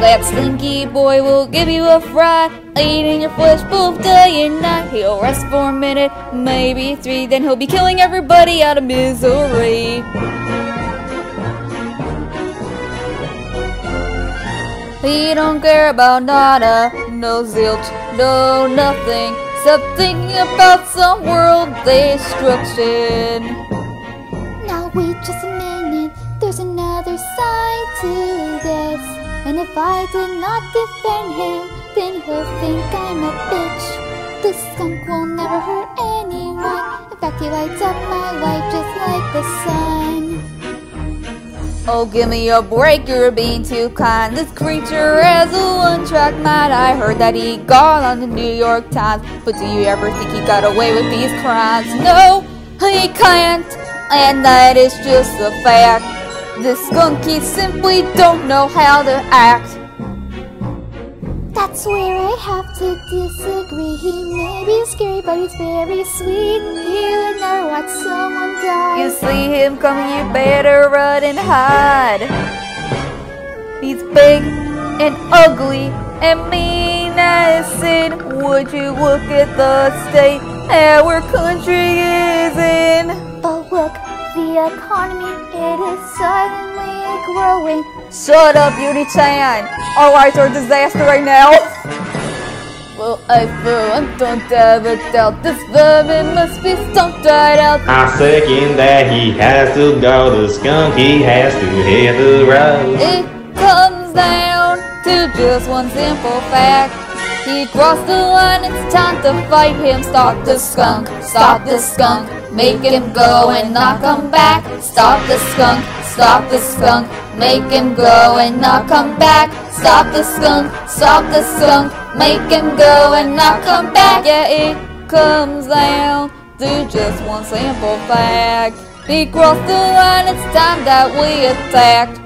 That slinky boy will give you a fright, eating your flesh both day and night. He'll rest for a minute, maybe three, then he'll be killing everybody out of misery. He don't care about nada, no zilch, no nothing, except thinking about some world destruction. Now wait just a minute, there's another side to. And if I did not defend him, then he'll think I'm a bitch. The skunk will never hurt anyone. In fact, he lights up my life just like the sun. Oh, give me a break, you're being too kind. This creature has a one-track mind. I heard that he got on the New York Times. But do you ever think he got away with these crimes? No, he can't. And that is just a fact. The skunkies simply don't know how to act. That's where I have to disagree. He may be scary, but he's very sweet. Would never watch someone die. You see him coming, you better run and hide. He's big and ugly and mean as sin. Would you look at the state our country is in? But look, the economy, it is suddenly growing. Shut up, Uni-Chan! Our lives are a disaster right now! Well, I for one don't have a doubt this vermin must be stumped right out. I second that he has to go. The skunk he has to hit the road. It comes down to just one simple fact. He crossed the line, it's time to fight him. Stop the skunk, stop the skunk. Make him go and not come back. Stop the skunk, stop the skunk. Make him go and not come back. Stop the skunk, stop the skunk. Make him go and not come back. Yeah, it comes down to just one simple fact. He crossed the line, it's time that we attacked.